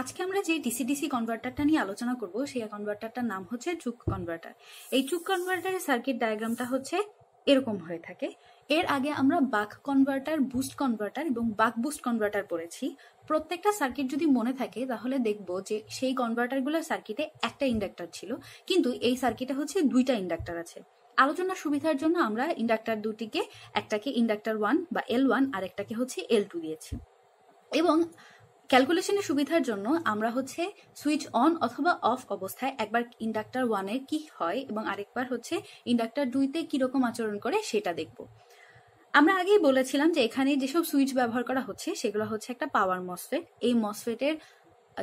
আজকে আমরা যে ডিসি ডিসি কনভার্টারটা নিয়ে আলোচনা করব, সেই কনভার্টারটার নাম হচ্ছে চুক কনভার্টার এই চুক কনভার্টারের সার্কিট ডায়াগ্রামটা হচ্ছে এরকম হয়ে থাকে। এর আগে আমরা বাক কনভার্টার বুস্ট কনভার্টার এবং বাক বুস্ট কনভার্টার পড়েছি। প্রত্যেকটা সার্কিট যদি মনে থাকে, তাহলে দেখব যে সেই কনভার্টারগুলোর সার্কিটে একটা ইন্ডাক্টর ছিল, কিন্তু এই সার্কিটে হচ্ছে দুইটা ইন্ডাক্টর আছে। আলোচনার সুবিধার জন্য আমরা ইন্ডাক্টর দুটিকে, একটাকে ইন্ডাক্টর ওয়ান বা এল ওয়ান আর একটাকে হচ্ছে এল টু দিয়েছি। এবং ক্যালকুলেশনের সুবিধার জন্য আমরা হচ্ছে সুইচ অন অথবা অফ অবস্থায় একবার ইন্ডাক্টর ওয়ানে কি হয় এবং আরেকবার হচ্ছে ইন্ডাক্টর দুইতে কীরকম আচরণ করে সেটা দেখব। আমরা আগেই বলেছিলাম যে এখানে যেসব সুইচ ব্যবহার করা হচ্ছে সেগুলো হচ্ছে একটা পাওয়ার মসফেট। এই মসফেটের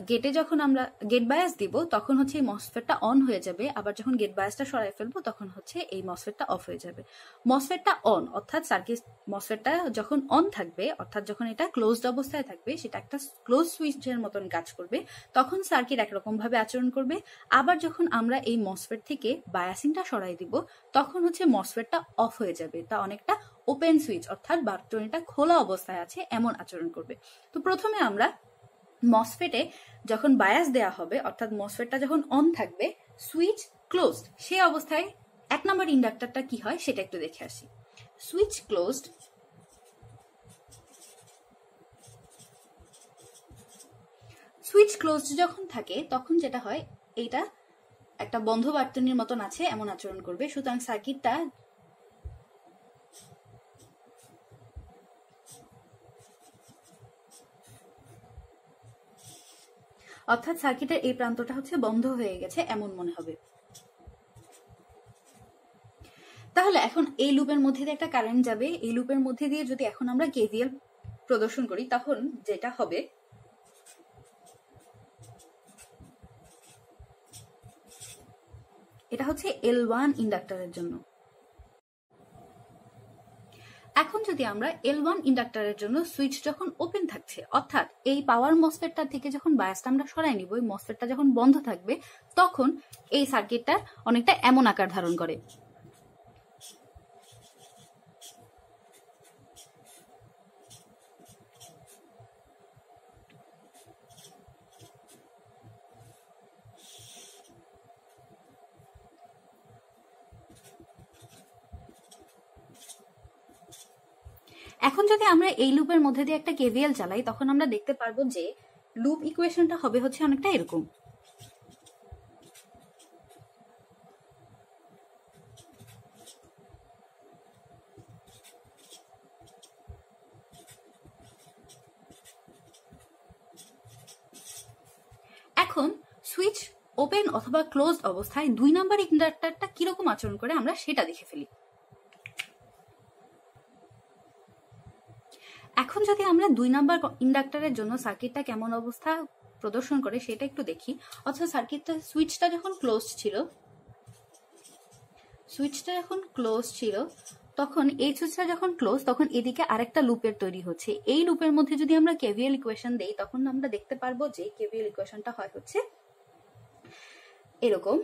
গেটে যখন আমরা গেট বায়াস দিব, তখন হচ্ছে এই মসফেটটা অন হয়ে যাবে। আবার যখন গেট বায়াসটা সরাই ফেলব, তখন হচ্ছে এই মসফেটটা অফ হয়ে যাবে। মসফেটটা অন অর্থাৎ সার্কিট মসফেটটা যখন অন থাকবে, অর্থাৎ যখন এটা ক্লোজড অবস্থায় থাকবে, সেটা একটা ক্লোজ সুইচের মতন কাজ করবে, তখন সার্কিট একরকম ভাবে আচরণ করবে। আবার যখন আমরা এই মসফেট থেকে বায়াসিংটা সরাই দিব, তখন হচ্ছে মসফেটটা অফ হয়ে যাবে। তা অনেকটা ওপেন সুইচ অর্থাৎ বাটনটা খোলা অবস্থায় আছে, এমন আচরণ করবে। তো প্রথমে আমরা মসফেটে যখন বায়াস দেয়া হবে, অর্থাৎ মসফেটটা যখন অন থাকবে সুইচ ক্লোজড সে অবস্থায় এক নম্বর ইন্ডাক্টরটা কি হয় সেটা একটু দেখে আসি। সুইচ ক্লোজড সুইচ ক্লোজড যখন থাকে, তখন যেটা হয়, এইটা একটা বন্ধ বার্তনির মতন আছে, এমন আচরণ করবে। সুতরাং সার্কিটটা অর্থাৎ সার্কিটের এই প্রান্তটা হচ্ছে বন্ধ হয়ে গেছে, এমন মনে হবে। তাহলে এখন এই লুপের মধ্যে দিয়ে একটা কারেন্ট যাবে। এই লুপের মধ্যে দিয়ে যদি এখন আমরা কেভিএল প্রদর্শন করি, তখন যেটা হবে, এটা হচ্ছে এল ওয়ান ইন্ডাক্টরের জন্য। এখন যদি আমরা এল ওয়ান ইন্ডাক্টরের জন্য সুইচ যখন ওপেন থাকছে, অর্থাৎ এই পাওয়ার মসফেটটা থেকে যখন বায়াসটা আমরা সরাই নিব, এই মসফেটটা যখন বন্ধ থাকবে, তখন এই সার্কিটটা অনেকটা এমন আকার ধারণ করে। এখন যদি আমরা এই লুপের মধ্যে দিয়ে একটা কেভিএল চালাই, তখন আমরা দেখতে পারব যে লুপ ইকুয়েশনটা হবে হচ্ছে অনেকটা এরকম। এখন সুইচ ওপেন অথবা ক্লোজড অবস্থায় দুই নাম্বার ইন্ডাক্টরটা কীরকম আচরণ করে আমরা সেটা দেখে ফেলি এখন যদি আমরা দুই নাম্বার ইন্ডাক্টরের জন্য সার্কিটটা কেমন অবস্থা প্রদর্শন করে সেটা একটু দেখি। অথবা সার্কিটটা সুইচটা যখন ক্লোজ ছিল, সুইচটা যখন ক্লোজ ছিল, তখন এই সুইচটা যখন ক্লোজ তখন এদিকে আরেকটা লুপের তৈরি হচ্ছে। এই লুপের মধ্যে যদি আমরা কেভিএল ইকুয়েশন দেই, তখন আমরা দেখতে পারব যে কেভিএল ইকুয়েশনটা হয় হচ্ছে এরকম।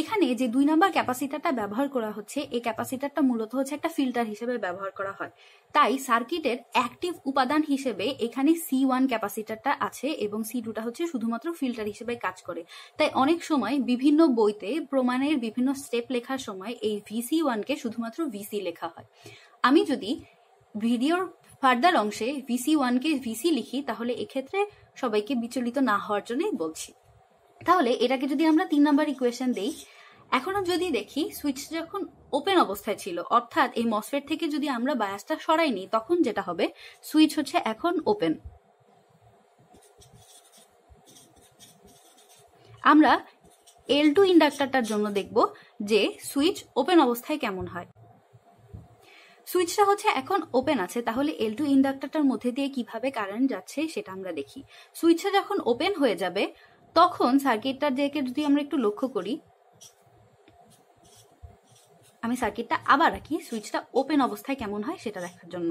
এখানে যে দুই নাম্বার ক্যাপাসিটারটা ব্যবহার করা হচ্ছে, এই ক্যাপাসিটারটা মূলত হচ্ছে একটা ফিল্টার হিসেবে ব্যবহার করা হয়। তাই সার্কিটের অ্যাক্টিভ উপাদান হিসেবে এখানে সি ওয়ান ক্যাপাসিটারটা আছে এবং সি টুটা হচ্ছে শুধুমাত্র ফিল্টার হিসেবে কাজ করে। তাই অনেক সময় বিভিন্ন বইতে প্রমাণের বিভিন্ন স্টেপ লেখার সময় এই ভিসি ওয়ানকে শুধুমাত্র ভিসি লেখা হয়। আমি যদি ভিডিওর ফার্দার অংশে ভিসি ওয়ানকে ভিসি লিখি, তাহলে এক্ষেত্রে সবাইকে বিচলিত না হওয়ার জন্যই বলছি। তাহলে এটাকে যদি আমরা তিন নাম্বার ইকুয়েশন দেই এখনও যদি দেখি, সুইচ যখন ওপেন অবস্থায় ছিল, অর্থাৎ এই মসফেট থেকে যদি আমরা বায়াসটা সরাই নিই, তখন যেটা হবে, সুইচ হচ্ছে এখন ওপেন আমরা এল টু ইন্ডাক্টরটার জন্য দেখব যে সুইচ ওপেন অবস্থায় কেমন হয়। সুইচটা হচ্ছে এখন ওপেন আছে, তাহলে এল টু ইন্ডাক্টরটার মধ্যে দিয়ে কীভাবে কারেন্ট যাচ্ছে সেটা আমরা দেখি। সুইচটা যখন ওপেন হয়ে যাবে, তখন সার্কিটটার দিকে যদি আমরা একটু লক্ষ্য করি আমি সার্কিটটা আবার রাখি সুইচটা ওপেন অবস্থায় কেমন হয় সেটা দেখার জন্য।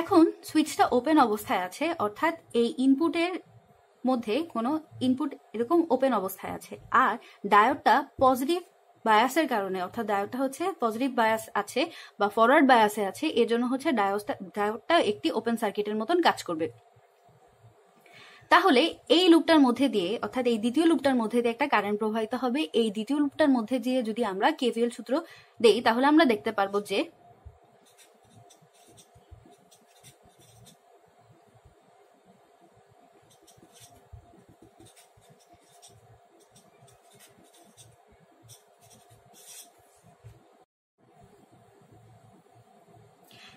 এখন সুইচটা ওপেন অবস্থায় আছে, অর্থাৎ এই ইনপুটের মধ্যে কোনো ইনপুট এরকম ওপেন অবস্থায় আছে। আর ডায়োডটা পজিটিভ বায়াসের কারণে, অর্থাৎ ডায়োডটা হচ্ছে পজিটিভ বায়াস আছে বা ফরওয়ার্ড বায়াসে আছে, এর জন্য হচ্ছে ডায়োডটা ডায়োডটা একটি ওপেন সার্কিটের মতন কাজ করবে। তাহলে এই লুপটার মধ্যে দিয়ে, অর্থাৎ এই দ্বিতীয় লুপটার মধ্যে দিয়ে একটা কারেন্ট প্রবাহিত হবে। এই দ্বিতীয় লুপটার মধ্যে দিয়ে যদি আমরা কেভিএল সূত্র দেই, তাহলে আমরা দেখতে পারব যে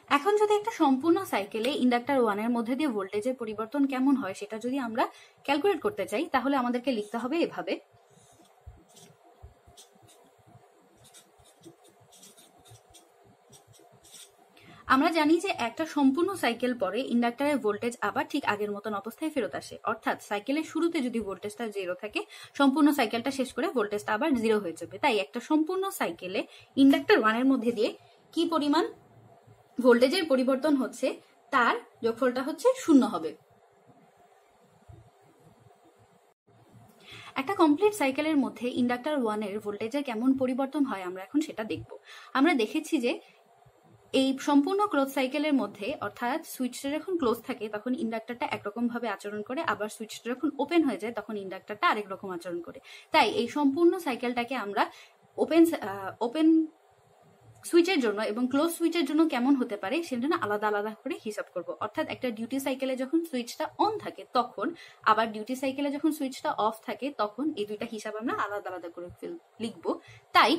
এখন যদি একটা সম্পূর্ণ সাইকেলে ইন্ডাক্টর ওয়ানের মধ্যে দিয়ে ভোল্টেজের পরিবর্তন কেমন হয় সেটা যদি আমরা ক্যালকুলেট করতে চাই, তাহলে আমাদেরকে লিখতে হবে এভাবে। আমরা জানি যে একটা সম্পূর্ণ সাইকেল পরে ইন্ডাক্টরের ভোল্টেজ আবার ঠিক আগের মতন অবস্থায় ফেরত আসে। অর্থাৎ সাইকেলের শুরুতে যদি ভোল্টেজটা জিরো থাকে, সম্পূর্ণ সাইকেলটা শেষ করে ভোল্টেজটা আবার জিরো হয়ে যাবে। তাই একটা সম্পূর্ণ সাইকেলে ইন্ডাক্টর ওয়ানের মধ্যে দিয়ে কি পরিমাণ ভোল্টেজের পরিবর্তন হচ্ছে, তার যোগফলটা হচ্ছে শূন্য হবে। একটা কমপ্লিট সাইকেলের মধ্যে ইন্ডাক্টর ওয়ানের ভোল্টেজের কেমন পরিবর্তন হয় আমরা এখন সেটা দেখব। আমরা দেখেছি যে এই সম্পূর্ণ ক্লোজ সাইকেলের মধ্যে, অর্থাৎ সুইচটা যখন ক্লোজ থাকে, তখন ইন্ডাক্টরটা একরকম ভাবে আচরণ করে, আবার সুইচটা যখন ওপেন হয়ে যায়, তখন ইন্ডাক্টরটা আরেক রকম আচরণ করে। তাই এই সম্পূর্ণ সাইকেলটাকে আমরা ওপেন ওপেন সুইচের জন্য এবং ক্লোজ সুইচের জন্য কেমন হতে পারে সেটা জন্য আলাদা আলাদা করে হিসাব করব। অর্থাৎ একটা ডিউটি সাইকেলে যখন সুইচটা অন থাকে তখন, আবার ডিউটি সাইকেলে যখন সুইচটা অফ থাকে তখন এই দুইটা হিসাব আমরা আলাদা আলাদা করে লিখব। তাই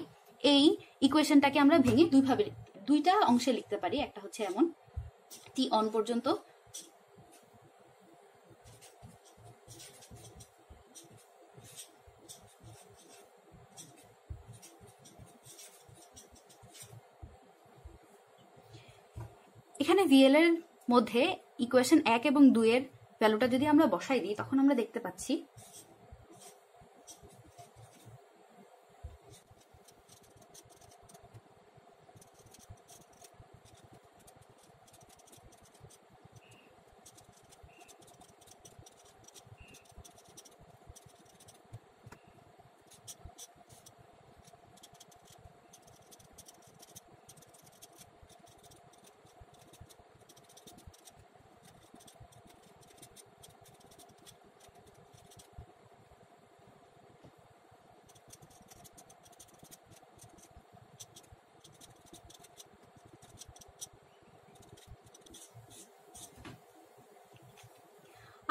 এই ইকুয়েশনটাকে আমরা ভেঙে দুইভাবে, দুইটা অংশে লিখতে পারি। একটা হচ্ছে এমন টি অন পর্যন্ত এখানে ভিএল এর মধ্যে ইকুয়েশন এক এবং দুই এর ভ্যালুটা যদি আমরা বসাই দিই, তখন আমরা দেখতে পাচ্ছি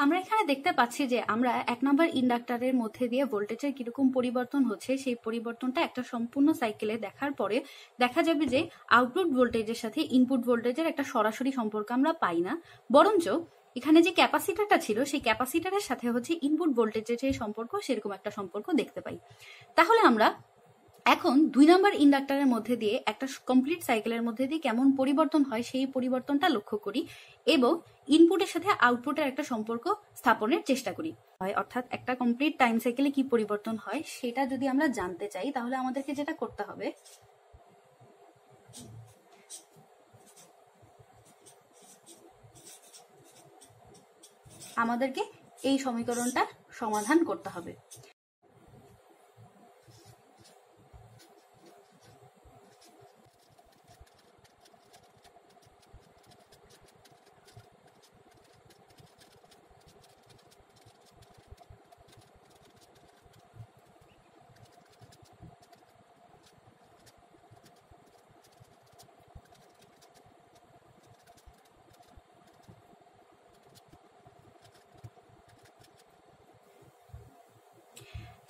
আমরা এখানে দেখতে পাচ্ছি যে আমরা এক নম্বর ইন্ডাক্টরের মধ্যে দিয়ে ভোল্টেজের কীরকম পরিবর্তন হচ্ছে, সেই পরিবর্তনটা একটা সম্পূর্ণ সাইকেলে দেখার পরে দেখা যাবে যে আউটপুট ভোল্টেজের সাথে ইনপুট ভোল্টেজের একটা সরাসরি সম্পর্ক আমরা পাই না। বরঞ্চ এখানে যে ক্যাপাসিটারটা ছিল, সেই ক্যাপাসিটারের সাথে হচ্ছে ইনপুট ভোল্টেজের যে সম্পর্ক, সেরকম একটা সম্পর্ক দেখতে পাই। তাহলে আমরা এখন দুই নম্বর ইন্ডাক্টরের মধ্যে দিয়ে একটা কমপ্লিট সাইকেলের মধ্যে দিয়ে কেমন পরিবর্তন হয় সেই পরিবর্তনটা লক্ষ্য করি এবং ইনপুটের সাথে আউটপুটের একটা সম্পর্ক স্থাপনের চেষ্টা করি। হয়, অর্থাৎ একটা কমপ্লিট টাইম সাইকেলে কি পরিবর্তন হয় সেটা যদি আমরা জানতে চাই, তাহলে আমাদেরকে যেটা করতে হবে, আমাদেরকে এই সমীকরণটা সমাধান করতে হবে।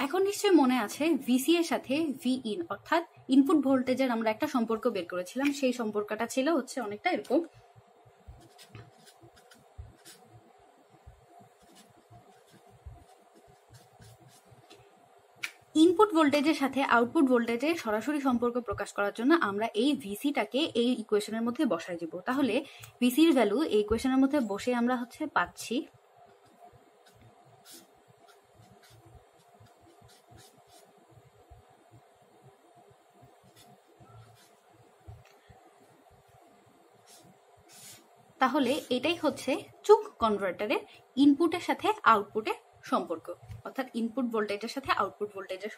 এখন নিশ্চয়ই মনে আছে ভিসি এর সাথে ভি ইন অর্থাৎ ইনপুট ভোল্টেজের আমরা একটা সম্পর্ক বের করেছিলাম। সেই সম্পর্কটা ছিল হচ্ছে অনেকটা এরকম। ইনপুট ভোল্টেজের সাথে আউটপুট ভোল্টেজের সরাসরি সম্পর্ক প্রকাশ করার জন্য আমরা এই ভিসিটাকে এই ইকুয়েশনের মধ্যে বসাই দিব। তাহলে ভিসির ভ্যালু এই ইকুয়েশনের মধ্যে বসে আমরা হচ্ছে পাচ্ছি তাহলে এটাই হচ্ছে চুক কনভার্টারের ইনপুটের সাথে আউটপুটের সম্পর্ক। অর্থাৎ ইনপুট ভোল্টেজের সাথে আউটপুট ভোল্টেজের